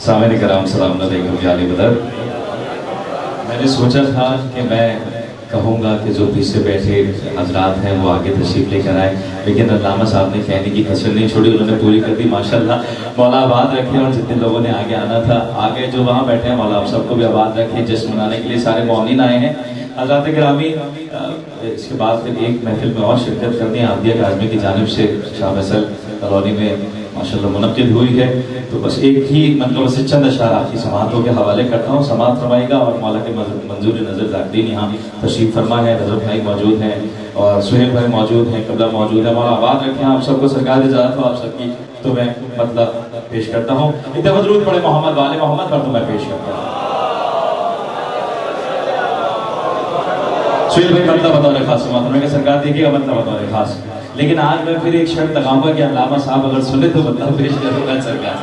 सामिन कराम सलाम यानी बदर मैंने सोचा था कि मैं कहूँगा कि जो पीछे बैठे हजरात हैं वो आगे तशरीफ लेकर आए लेकिन अल्लामा साहब ने कहने की कसर नहीं छोड़ी उन्होंने पूरी कर दी माशाल्लाह मौला आबाद रखे और जितने लोगों ने आगे आना था आगे जो वहाँ बैठे हैं मौला आप सबको भी आबाद रखे जश्न मनाने के लिए सारे मौमिन आए हैं हज़रत ग्रामी इसके बाद फिर एक महफिल में और शिरकत करनी आदिया काजमी की जानब से, शाह फैसल कॉलोनी में माशाल्लाह मुनद हुई है। तो बस एक ही मतलब से चंद अशार आपकी समातों के हवाले करता हूँ। समात फरमाएगा और मौला के मंजूर नज़र जाकदीन यहाँ तशरीफ़ फरमा है नज़र भाई मौजूद हैं और सुहेल भाई मौजूद हैं, कबला मौजूद है। मौला आबाद रखें आप सबको, सरकार इजाज़त हो आप सबकी तो मैं मतलब पेश करता हूँ। इतने मजरूद पड़े मोहम्मद वाले मोहम्मद पर तो मैं पेश करता हूँ। सुहेल भाई मतलब बतौर खास समात सरकार देखिएगा मतलब बतौर खास। लेकिन आज मैं फिर एक शर्त लगाऊँगा कि अलामा साहब अगर सुने तो मतलब पेश करूँगा सरकार।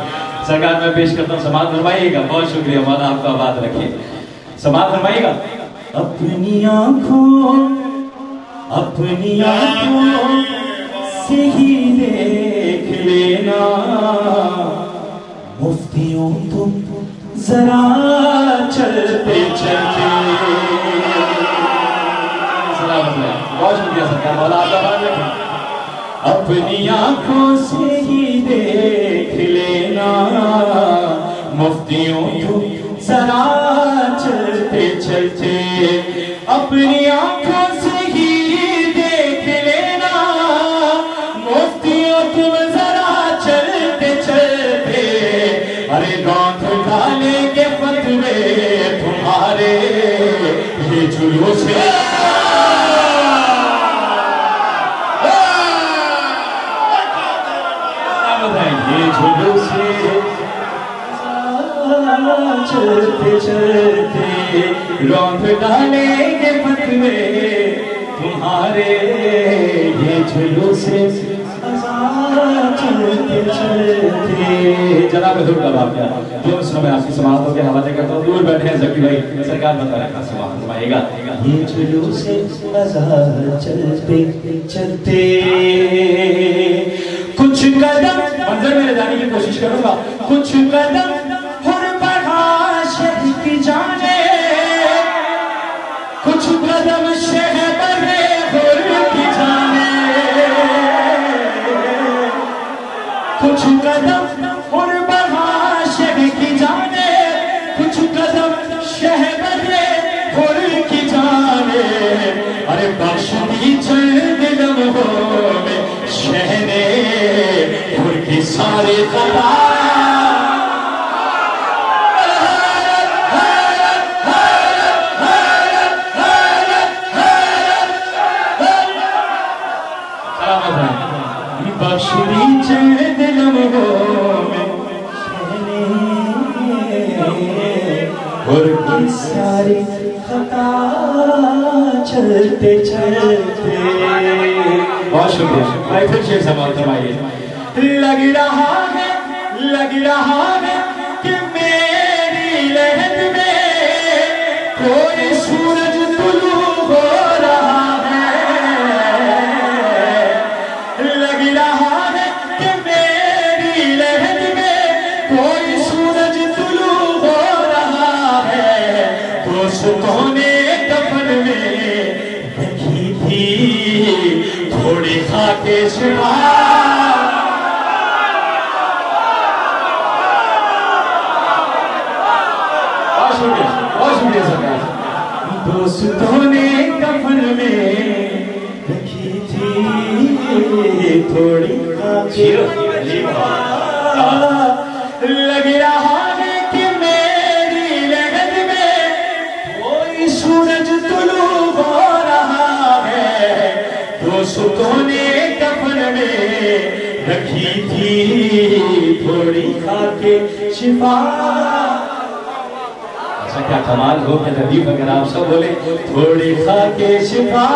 सरकार मैं पेश करता हूँ, समाज फरमाइएगा। बहुत शुक्रिया माना आपका बात रखिए। समाज फरमाइएगा। अपनी आँखों अपनी आँखों से ही देख लेना। मुफ्तियों तुम जरा चलते चलते बहुत शुक्रिया सरकार मौला आपका बात रखें अपनी आँखों से ही देख लेना। मुफ्तियों तुम जरा चलते चलते अपनी आँखों से ही देख लेना। मुफ्तियों तुम जरा चलते चलते अरे गांठ डालेंगे फतवे तुम्हारे, ये जुलूस चलते चलते रौंद डालेंगे फतवे तुम्हारे ये झुलू से चलते चलते जनाब हजूर का वाक्य जो सुनो मैं आपकी समातों के हवाले करता हूँ दूर बैठे हैं जकी भाई सरकार बता रहा समात फरमाएगा ये झुलू से चलते चलते। कुछ कदम मंजर में ले जाने की कोशिश करूँगा। कुछ कदम बहुत शुक्रिया। भाई फिर सवाल लग रहा लग रहा है कि मेरी लहर में कोई सूरज तुलू हो रहा है। लग रहा है कि मेरी लहर में कोई सूरज तुलू हो रहा है। दोस्तों ने कफन में रखी थी, थोड़ी खाके सिवा थोड़ी लग रहा है कि मेरी लगन में कोई सूरज तुलू हो रहा है। दोस्तों ने कफन में रखी थी थोड़ी खाके शिफा। अच्छा क्या कमाल हो क्या तकलीफ़ अगर आप सब बोले थोड़ी खाके शिफा।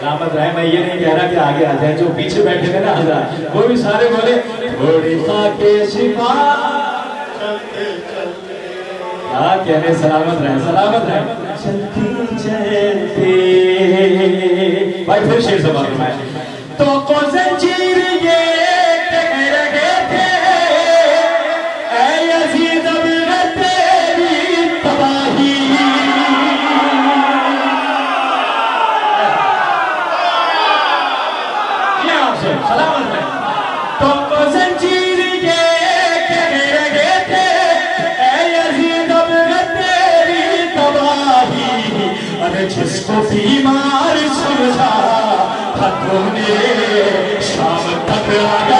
सलामत रहे मैं ये नहीं कह रहा कि आगे आ जाए, जो पीछे बैठे थे ना हज़ार वो भी सारे बोले, थोड़ी खाके शिफा क्या कहने, सलामत रहे सलामत रहे। चलते चलते। भाई, फिर शेर सवाल तो को ये सलामत रहे तो को तेरी तबाही अरे जिसको बीमार समझा था ने शाम तक आ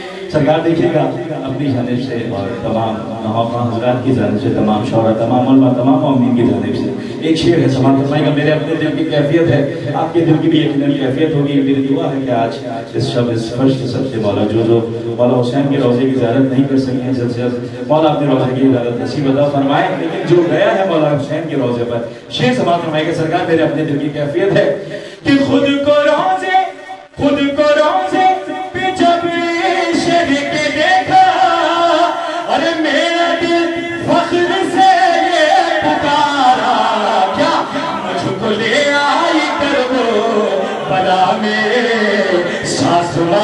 सरकार देखिएगा, अपनी जानब से और तमाम नौका हजरात की जानब से, तमाम शौरा तमाम उलमा, तमाम अमीन की जानब से। एक शेर है, समाज फरमाएगा, मेरे अपने दिल की कैफियत है, आपके दिल की भी एक कैफियत होगी मेरी दुआ है कि आज इस शब, इस फर्श के सबसे मौला, जो जो मौला हुसैन के रोज़े की ज्यारत नहीं कर सके हैं, जल्द से जल्द मौला अपने रोज़े की इजाज़त नसीब अदा फरमाए, लेकिन जो गया है मौला हुसैन के रोज़े पर, शेर समाज फरमाएगा, सरकार, मेरे अपने दिल की कैफियत है कि खुद को रोज़े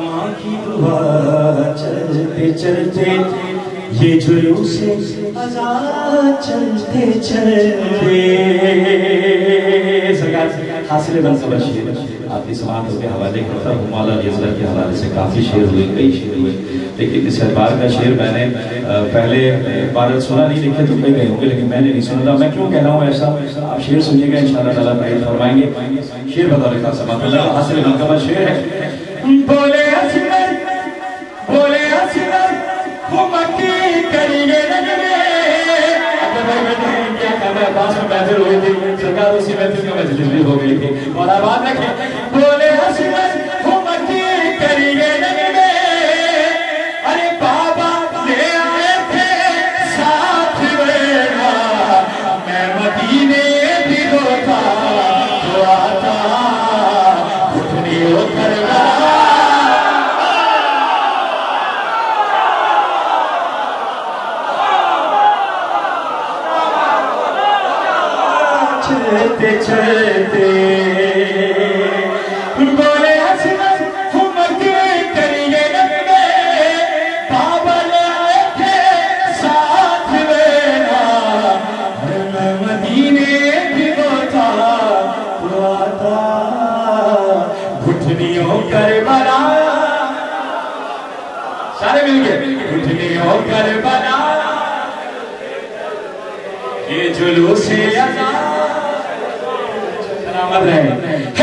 माँ की दुआ चलते चलते, ये जुलूस आज़ाद चलते चलते। हासिल आपकी समाप्त के हवाले करता हूँ अजला के हवाले से काफ़ी शेर हुए, कई शेर हुए। लेकिन इस बार का शेर मैंने पहले बार सुना नहीं लिखे तो कई गए होंगे, लेकिन मैंने नहीं सुना था। मैं क्यों कह रहा हूँ ऐसा? आप शेर सुनिएगा इन शाला फरमाएँगे। शेर बतौर का समाप्त हासिल शेर है। भी हो गई। थी और आवाज़ रखे बोले ये जुलूस सलामत रहे